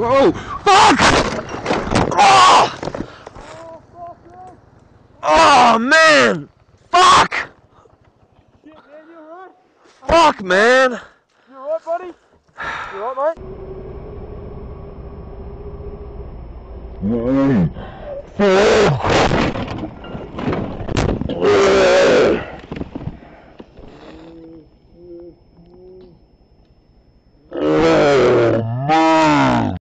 Whoa! Fuck! Oh! Oh man! Fuck! Shit, man, you alright? Fuck man! You alright, buddy? You alright, mate? Fuck!